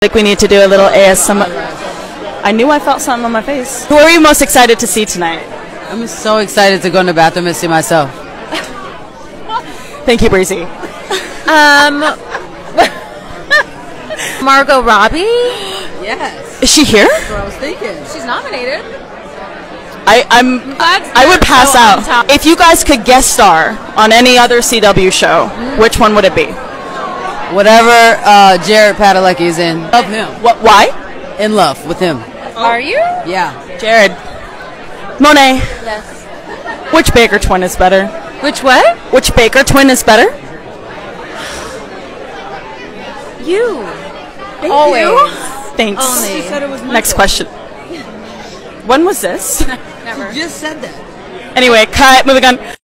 like we need to do a little ASMR. I knew I felt something on my face. Who are you most excited to see tonight? I'm so excited to go in the bathroom and see myself. Thank you, Breezy. Um, Margot Robbie. Yes, Is she here? that's what I was thinking. She's nominated. I, I'm. I would pass so out. If you guys could guest star on any other CW show, which one would it be? Whatever uh, Jared is in, love him. What? Why? In love with him. Are you? Yeah. Jared. Monet. Yes. Which Baker twin is better? Which what? Which Baker twin is better? You. Always. Thanks. Only. said it was Next question. When was this? Never. Just said that. anyway, cut. Moving on.